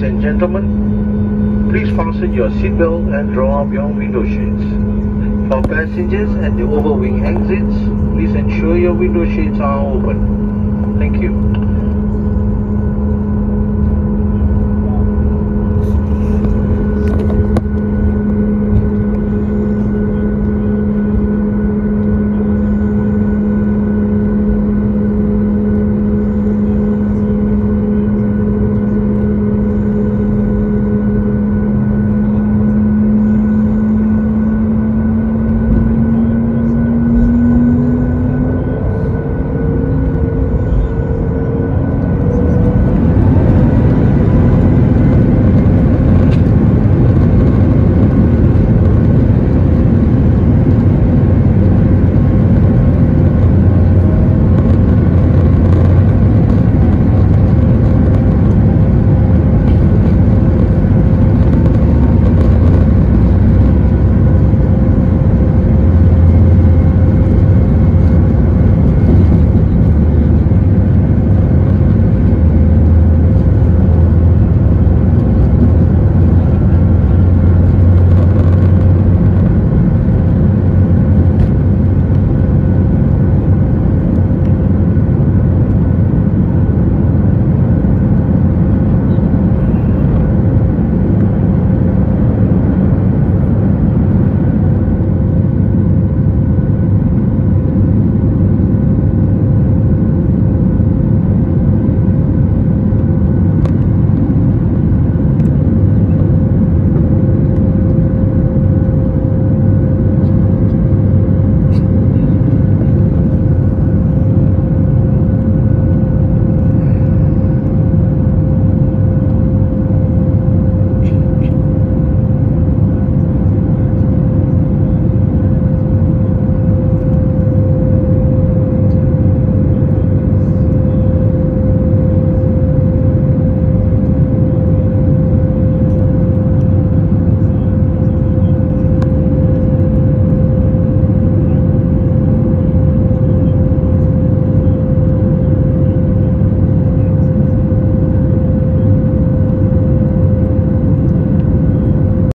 Ladies and gentlemen, please fasten your seatbelt and draw up your window shades. For passengers at the overwing exits, please ensure your window shades are open. Thank you.